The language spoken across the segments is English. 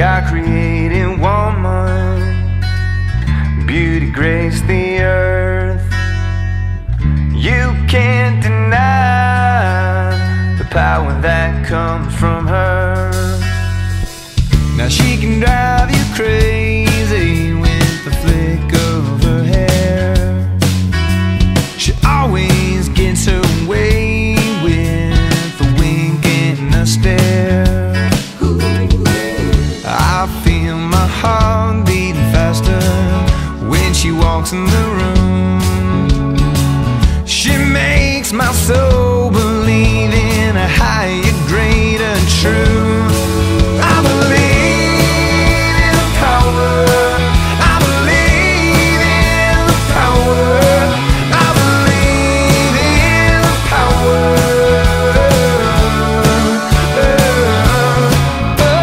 God created woman, beauty graced the earth. You can't deny the power that comes from her. Now she can drive you crazy walks in the room. She makes my soul believe in a higher, greater truth. I believe in the power. I believe in the power. I believe in the power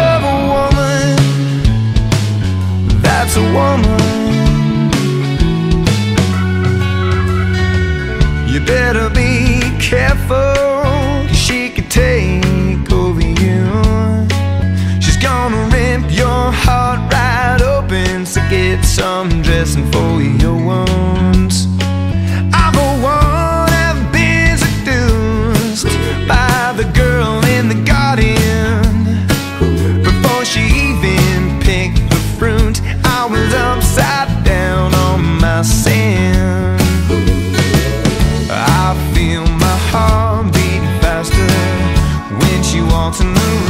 of a woman. That's a woman. Careful. She could take over you. She's gonna rip your heart right open. So get some dressing for your wounds. I, for one, have been seduced by the girl in the garden. Before she even picked the fruit, I was upside down on my sin. When she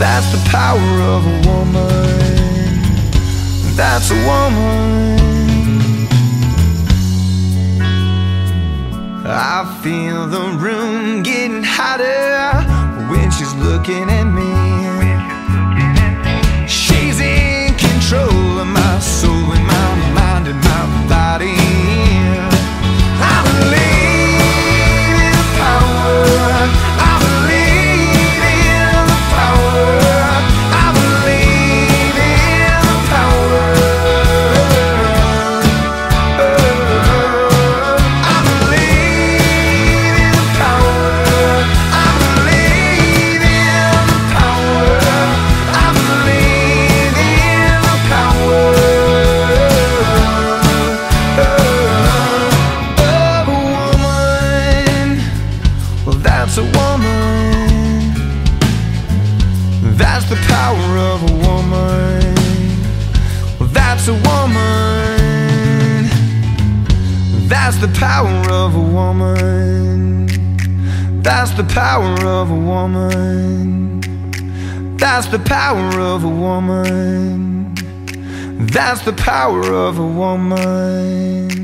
that's the power of a woman. That's a woman. I feel the room getting hotter when she's looking at me. That's a woman. That's the power of a woman. Well, that's a woman. That's the power of a woman. That's the power of a woman. That's the power of a woman. That's the power of a woman.